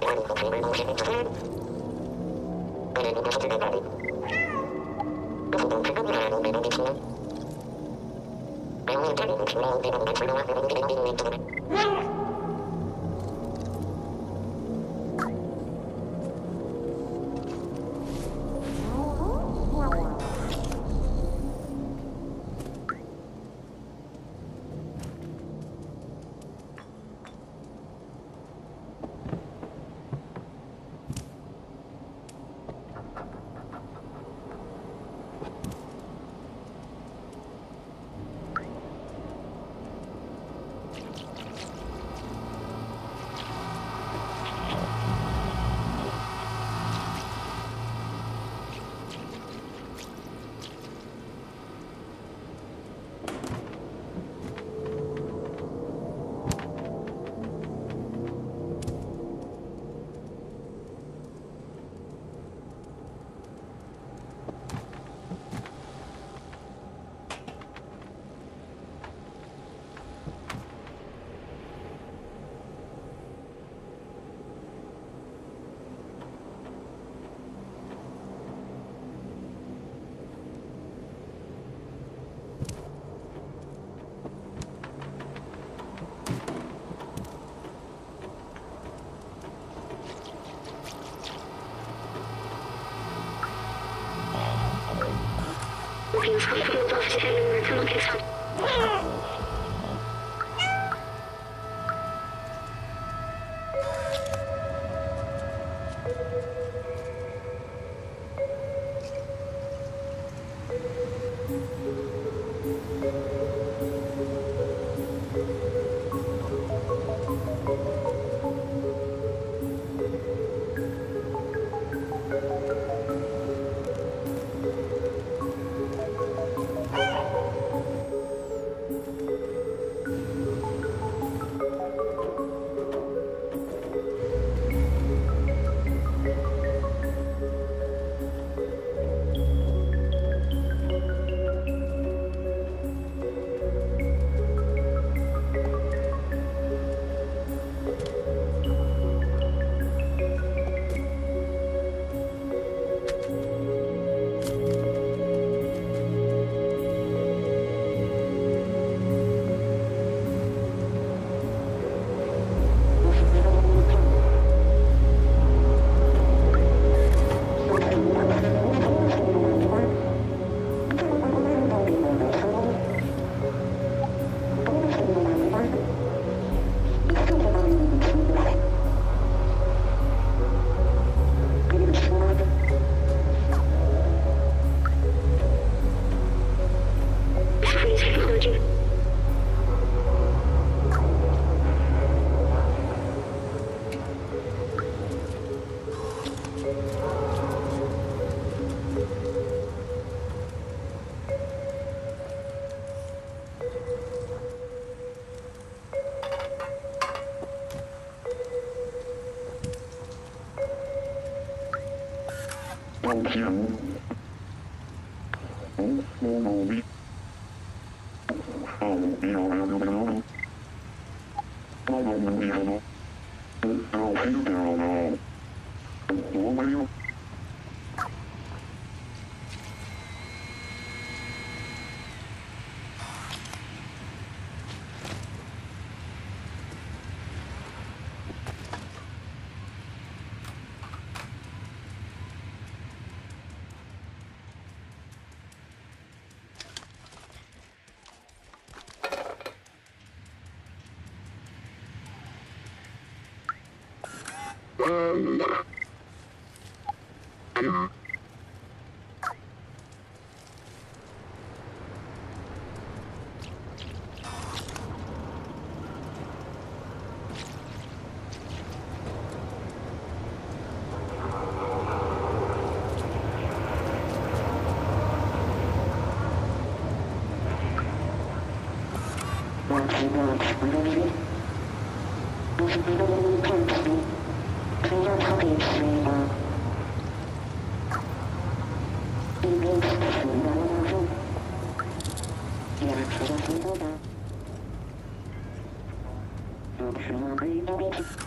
Looking Um... Thank you.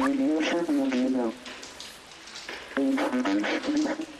你你没有？非常感谢。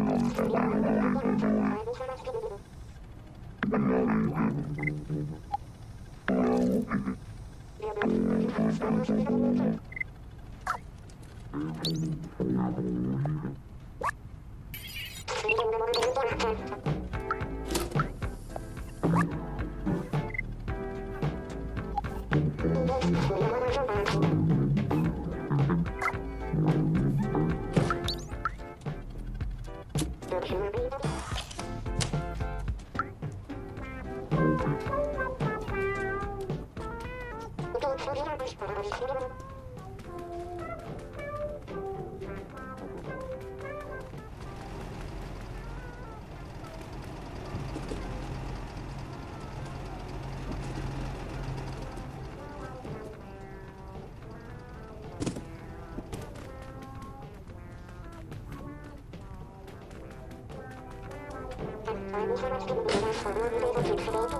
Thank you. Ferdinand Bolden, Ferdinand Bolden.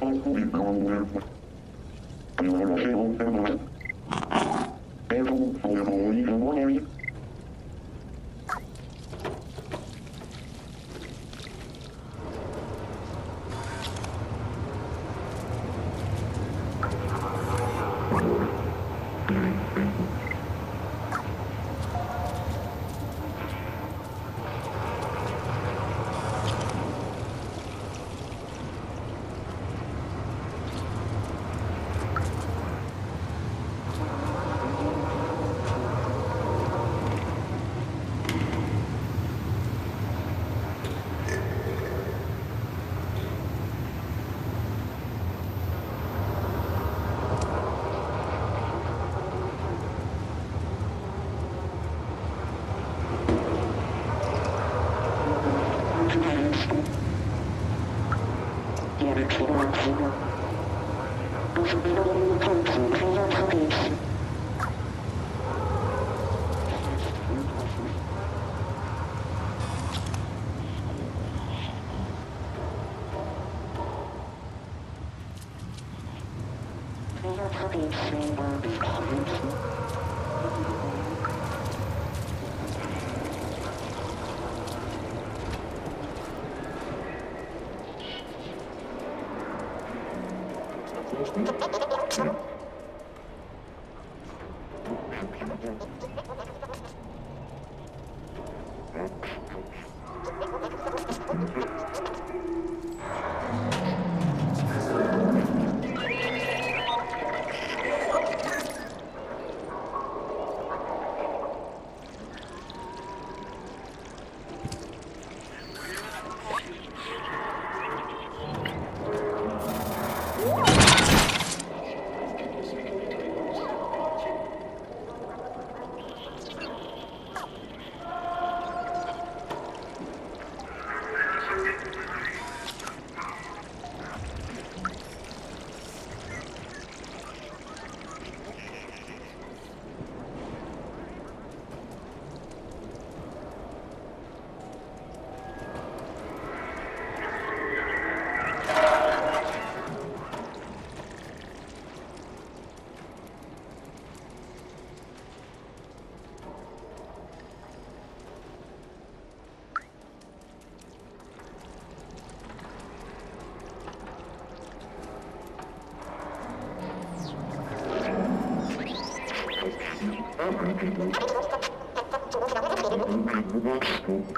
espacio y tengo un cubierto. Y Thank you. Cool.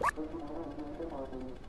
Thank you.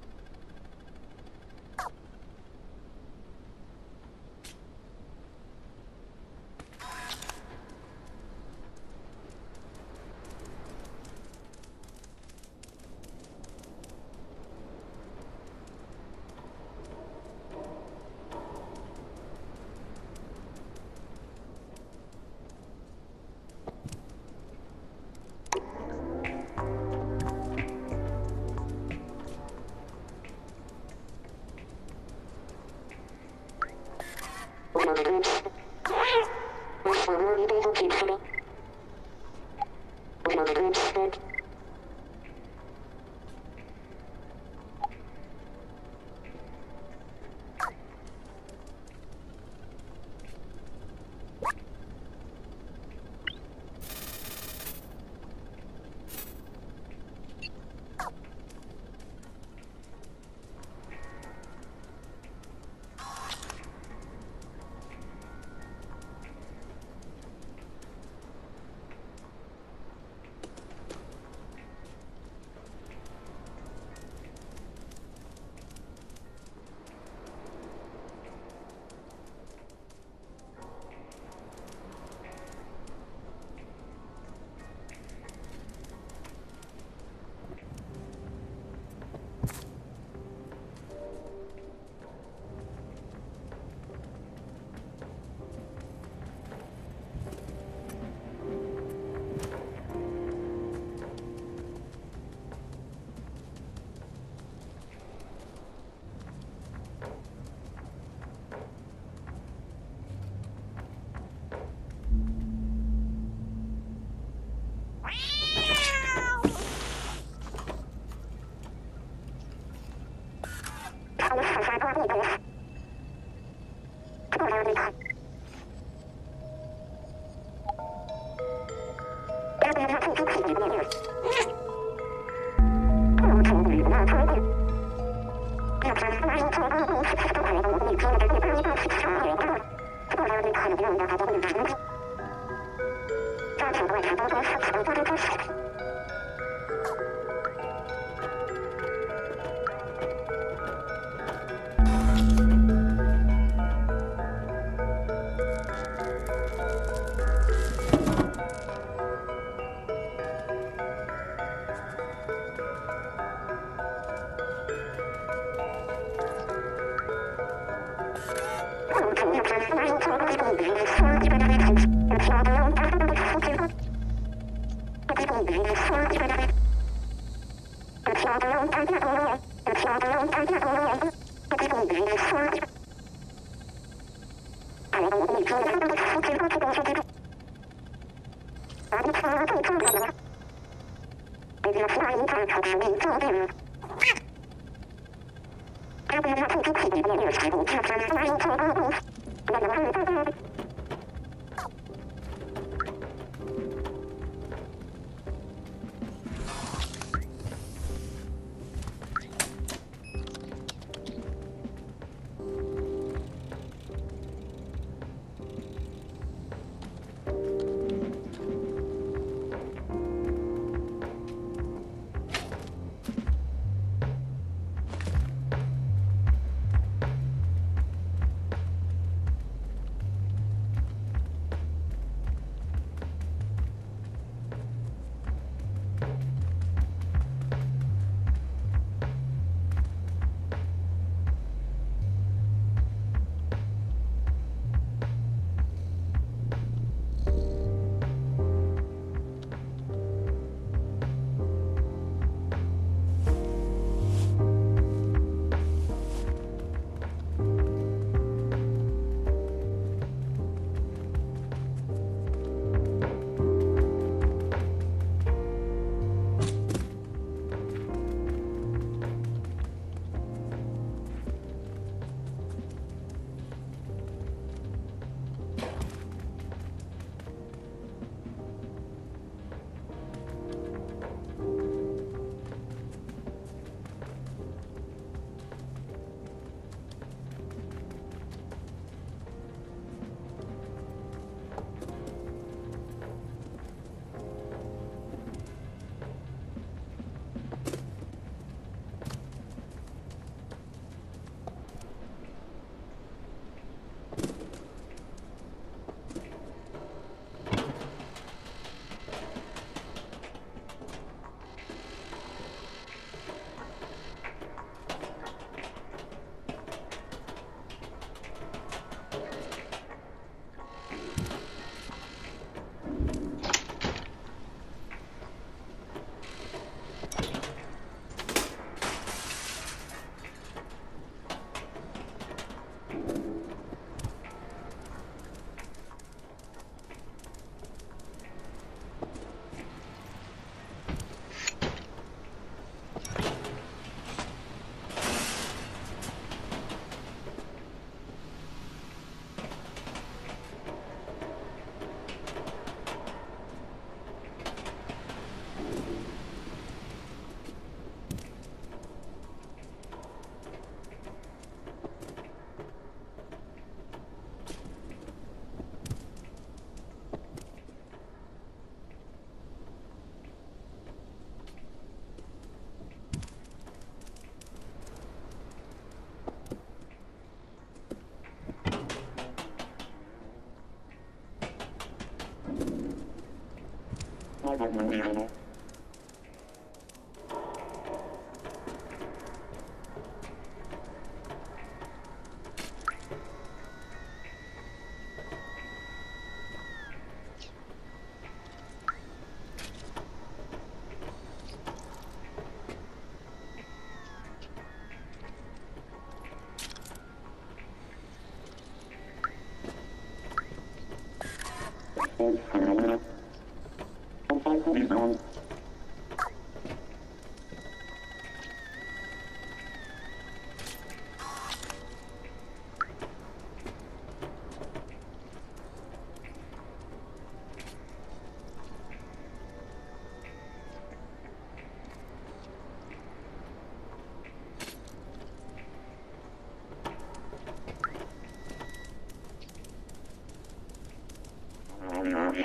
Mm-hmm.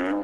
you.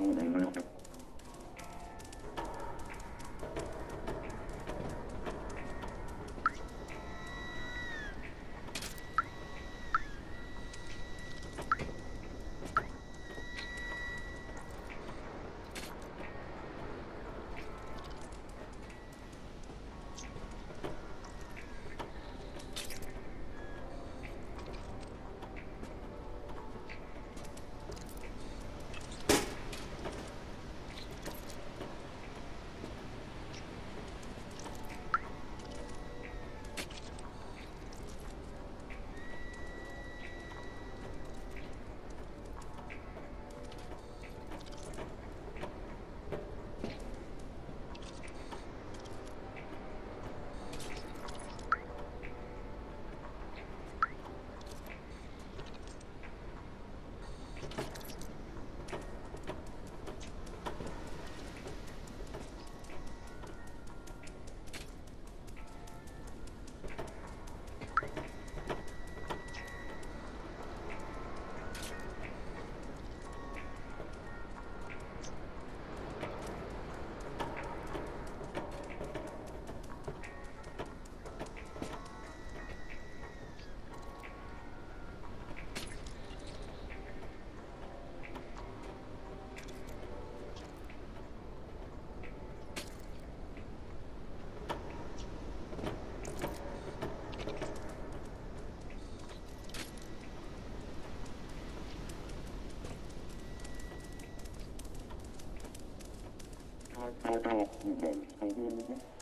と思います。Thank you.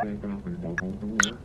Thank you.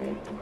Mm-hmm.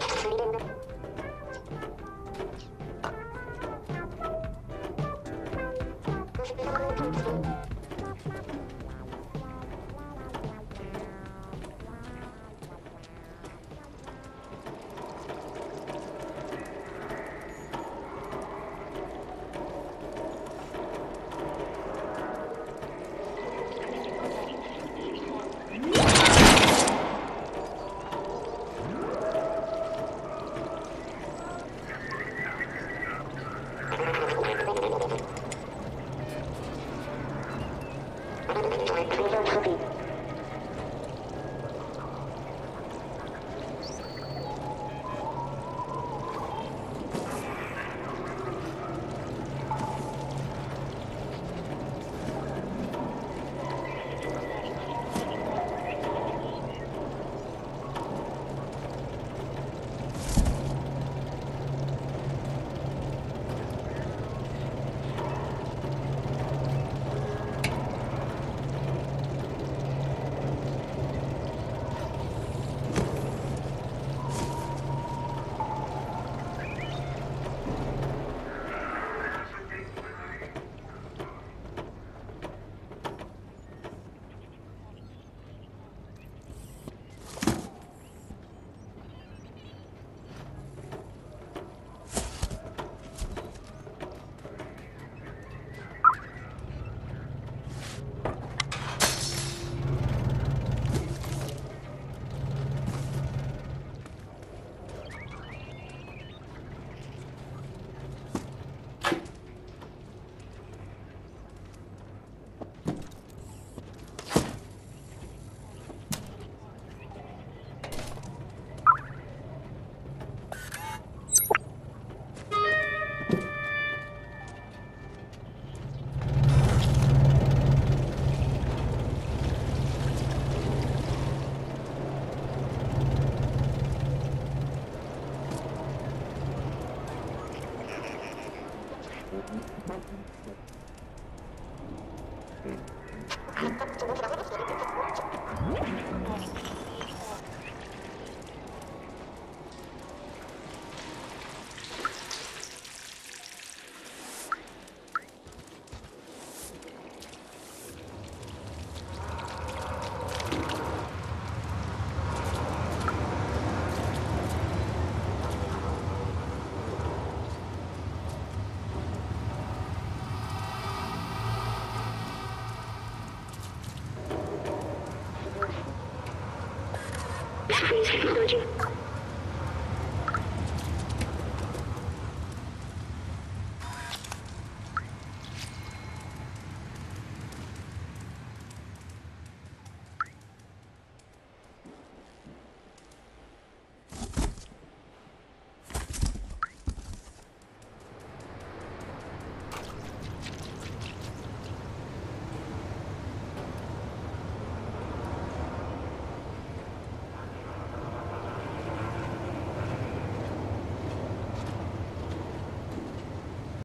three.